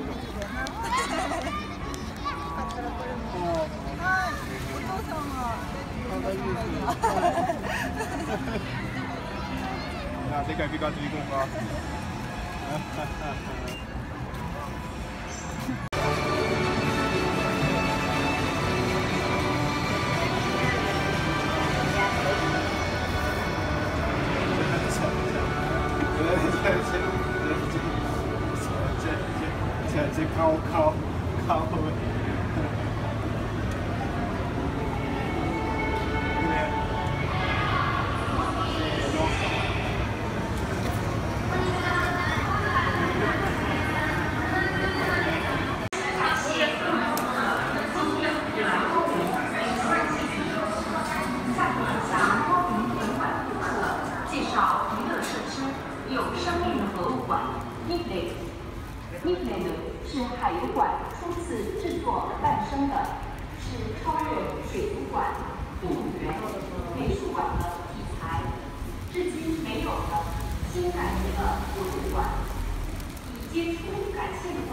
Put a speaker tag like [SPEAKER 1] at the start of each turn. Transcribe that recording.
[SPEAKER 1] な
[SPEAKER 2] でかいピカチュウ行こうか。这这靠靠靠！
[SPEAKER 3] 介绍娱乐设施有生命博物馆 p l e n i p l e 是海油馆初次制作诞生的，是超越水族馆、动物园、美术馆的题材，至今没有的新感觉的博物馆，以接触感兴趣。